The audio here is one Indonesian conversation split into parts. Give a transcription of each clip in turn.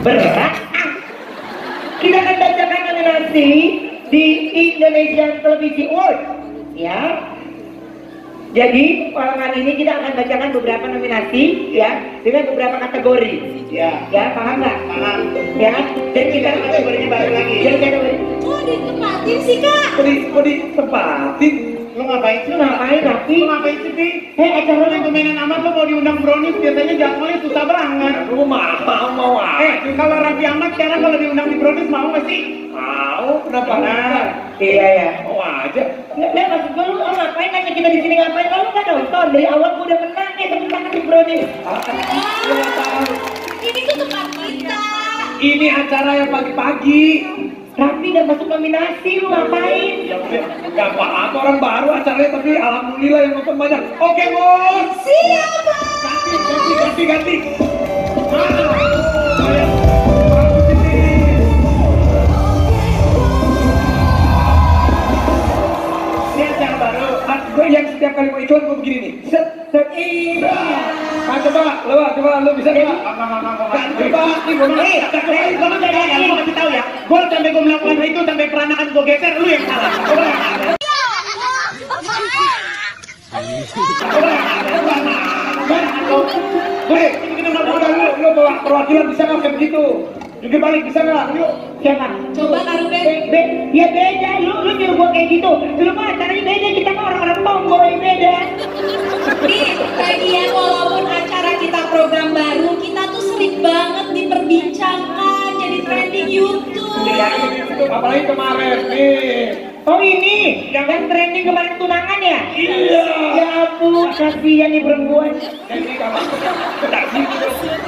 Berat. Kita akan bacakan nominasi di Indonesian Televisi Award. Ya. Jadi malam hari ini kita akan bacakan beberapa nominasi ya dengan beberapa kategori. Ya. Ya, paham nggak? Paham. Ya. Dan kita Kategorinya balik lagi. Jadi kategori. Kok ditempatin sih kak? Kok di, kok ditempatin? Lu ngapain sih? Ngapain, Rafi? Lu ngapain sih, Pi? Eh, acara Lu yang tumbenan amat lu mau diundang brownies biasanya jadwalnya susah banget. Lu mau mau Eh, kalau Raffi Ahmad sekarang kalau diundang di brownies mau nggak sih? Mau, kenapa Nah. enggak? Iya ya. Mau aja. Nggak, nggak, maksud gue lu lu ngapain nanya kita di sini ngapain? Kalau lu nggak nonton dari awal gua udah menang nih tepuk tangan di. Lu nggak tahu. Ini tuh tempat kita. Ini acara yang pagi-pagi. Raffi udah masuk nominasi, lu ngapain? Ya udah, nggak apa-apa orang baru acaranya tapi alhamdulillah yang nonton banyak. Oke bos. Siapa? Ganti, ganti, ganti, ganti. Setiap kali mau iklan gue begini nih. Set, set. Iya. Ah, coba, coba, coba, lu bisa nggak? Coba, nih gue. Eh, eh, gue mau gue mau kasih tahu ya. Gue sampai gue melakukan itu sampai peranakan gue geser, lu yang salah. Coba. Gue, ini udah udah lu, lu bawa perwakilan bisa nggak kayak begitu? Juga balik bisa nggak? Yuk. Siapa? Coba Ruben. Be, be, ya beda, lu lu nyuruh gua kayak gitu. Lu mah acaranya beda, kita mah orang-orang tomboy beda. Nih, lagian walaupun acara kita program baru, kita tuh sering banget diperbincangkan jadi trending YouTube. Iya, itu apalagi kemarin nih. Oh ini, yang kan trending kemarin tunangan ya? Iya. Ampun, kasihan nih perempuan. Udah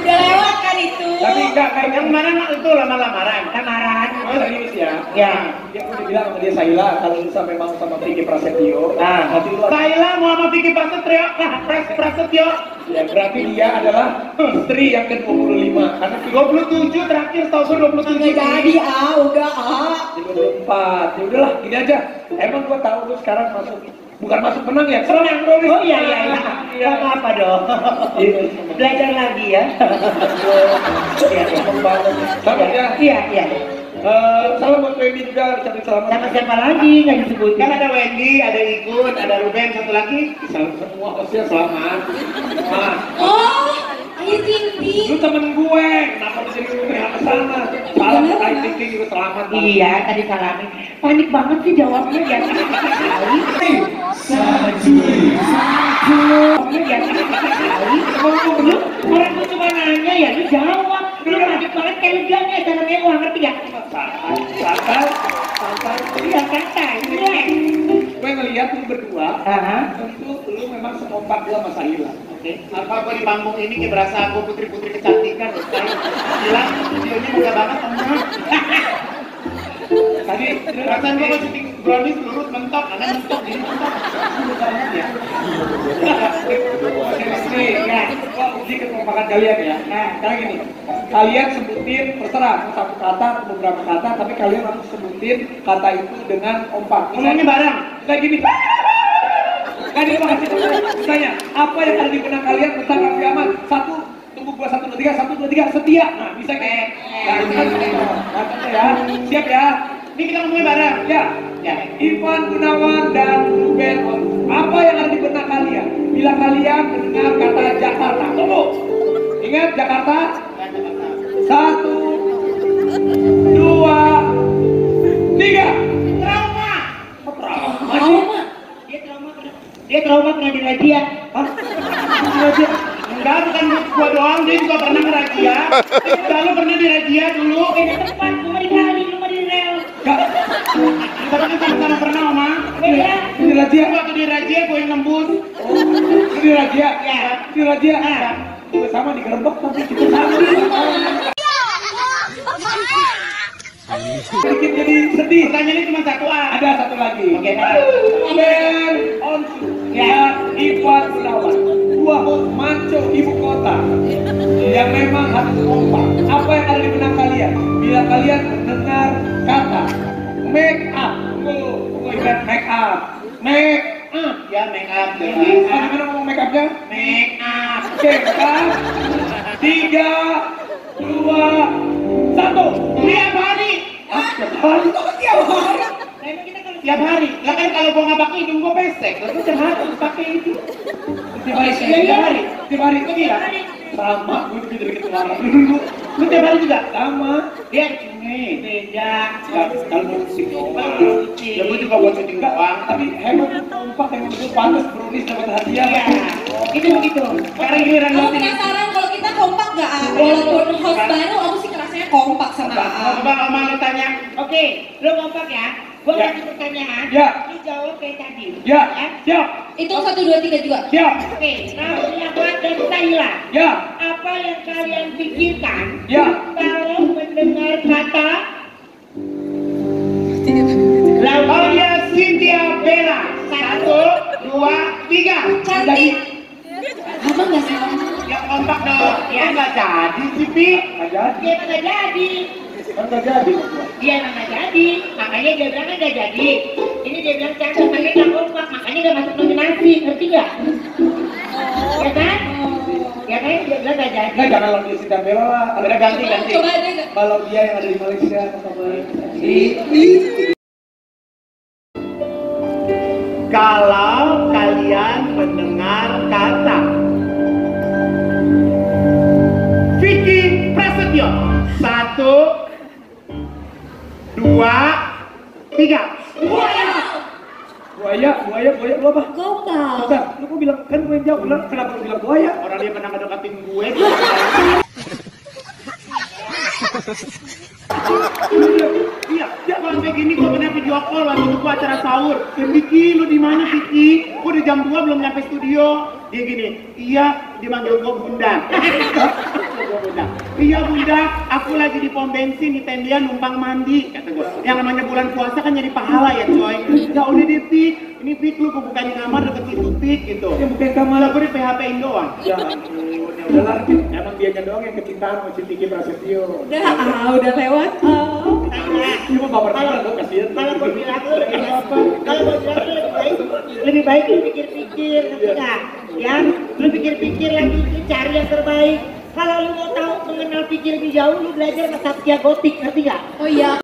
lewat kan itu. Tapi enggak kayak yang mana itu lamar-lamaran. Lamaran. Oh serius ya? Ya. Dia udah bilang sama dia Saila kalau lu sampai mau sama Vicky Prasetyo. Ah. nanti lu Saila mau sama Vicky Prasetyo. Nah, Pras Prasetyo. Ya berarti dia adalah istri yang ke-25 karena 27 terakhir tahun 27 Jadi ah, udah ah. 24 ya udahlah gini aja emang gua tahu lu sekarang masuk bukan masuk menang ya senang dong Oh iya iya iya. Gak apa-apa dong. Belajar lagi ya. Iya, iya. Selamat ya. Iya, iya. Eh, salam buat Wendy juga, ucapin selamat. Sama siapa lagi nggak disebutin? Kan ada Wendy, ada Ikut, ada Ruben, satu lagi. Salam semua hostnya selamat. Nah, Oh, Lu temen gue, kenapa jadi lu ke sana? Ayu Tinggi juga selamat. Iya, tadi salamin. Panik banget sih jawabnya ya. Sekali. Saju. Saju. Ya. Ngomong lu, orang gua cuma nanya ya, lu jawab. Lu kaget banget kayak lu bilang ya, cara mewah, ngerti gak? Santai, santai, santai. Iya, santai. Iya. Gue ngeliat lu berdua, tentu lu memang sekompak gua sama Sahila. Oke. Apa gua di panggung ini kayak berasa aku putri-putri kecantikan. Bilang videonya muda banget sama. Tadi perasaan gua masih brownies lurus mentok, karena mentok jadi mentok. Muda banget ya. Oke, ya. Gua uji kekompakan kalian ya. Nah, sekarang gini. Kalian sebutin terserah satu kata atau beberapa kata, tapi kalian harus sebutin kata itu dengan kompak. Ngomongnya bareng. Kayak gini. Kan itu makasih Misalnya, apa yang ada di benak kalian tentang Raffi Ahmad? Satu, tunggu gua satu dua tiga, satu dua tiga, setia. Nah, bisa kayak. Nah, itu kan Nah, contoh ya. Siap ya. Ini kita ngomongin bareng. Ya. Ya. Ivan Gunawan dan Ruben. Apa yang ada di benak kalian? Bila kalian mendengar kata Jakarta. Tunggu. Ingat Jakarta? Satu, pernah dirazia. Hah? Razia? Enggak, bukan gua doang, dia juga pernah ngerazia. Lalu pernah dirazia dulu. Beda tempat, cuma di kali, cuma di rel. Kita kan sama-sama pernah, Oma. Beda. Dirazia? Waktu dirazia, gue yang nembus. Oh, lu dirazia? Ya. Dirazia? Juga sama digerebek, tapi kita sama. Bikin jadi sedih. Pertanyaannya cuma satu A. Ada satu lagi. Oke. Ben Onsu. Ya. Ivan Gunawan. Dua maco ibu kota yang memang harus kompak. Apa yang ada di benak kalian? Bila kalian mendengar kata make up. Tunggu ingat make up. Make up. Ya make up. Ah, gimana ngomong make upnya? Make up. Oke? Tiga, dua, Tiap hari. Ah, tiap hari kok tiap hari. Nah, emang kita kalau tiap hari, lah kan kalau gua nggak pakai hidung gua pesek, gua tiap hari harus pakai itu. Tiap hari Iya, tiap hari. Tiap hari itu Iya. Sama, gue juga jadi ketularan dulu. Lu tiap hari juga? Sama. Dia ini beda. Kalau mau. Cuci. Ya gue juga buat syuting doang. Tapi hemat kompak yang gue pantas brownies dapat hadiah. Iya. Itu begitu. Sekarang giliran lu penasaran kalau kita kompak gak ah? Walaupun host baru, aku sih ngerasanya kompak sama. Coba Oma lu tanya. Oke, lu kompak ya. Gua Ya. kasih pertanyaan. Ya. Lu jawab kayak tadi. Ya, siap, Hitung satu dua tiga juga. siap, Oke, Rahmat dan Thailand. ya, Apa yang kalian pikirkan ya. kalau mendengar kata Laudia Cynthia Bella? Satu, dua, tiga. Cantik. Abang gak sih? Ya kompak dong. Ya nggak jadi sih, Pi. Nggak jadi, Dia nggak jadi. nggak jadi. Dia nggak jadi. Makanya dia bilang kan nggak jadi. Ini dia bilang cantik, makanya nggak kompak. Makanya nggak masuk nominasi. Ngerti nggak? Ya kan? Ya kan? Dia bilang nggak jadi. Nggak, jangan lawan Cinta Bella lah. Udah ganti, ganti. Coba ada gak? Kalau dia yang ada di Malaysia, kabar? Kalau Buaya, buaya, buaya, lu apa? Gombal. Bentar, lu kok bilang, kan gue yang jawab, bilang, kenapa lu bilang buaya? Orang dia pernah ngedekatin gue Iya, dia kalau kayak gini gue pernah video call waktu itu acara sahur. Dan Vicky, lu di mana Vicky? Gue udah jam 2 belum nyampe studio. Dia gini, iya, dia manggil gue bunda. Bunda. Iya bunda, aku lagi di pom bensin di tendian numpang mandi. Kata gue, yang namanya bulan puasa kan jadi pahala ya coy. Ya udah deh Pik, ini Pik lu gue bukain kamar deket situ Pik gitu. Yang bukan kamar. Gue di PHP-in doang. Ya ampun, ya udah lah, emang dianya doang yang kecintaan sama si Vicky Prasetyo. Udah, ah, udah lewat. Oh. Ini mau baper Kalau banget, lu kasihan. kalau gue bilang lu lebih apa? Kalau gue bilang lu lebih baik, lebih baik lu pikir-pikir, ngerti nggak? Ya, lu pikir-pikir lagi, cari yang terbaik. Kalau lu mau tahu mengenal pikir lebih jauh, lu belajar Satya Gotik, ngerti nggak? Oh iya,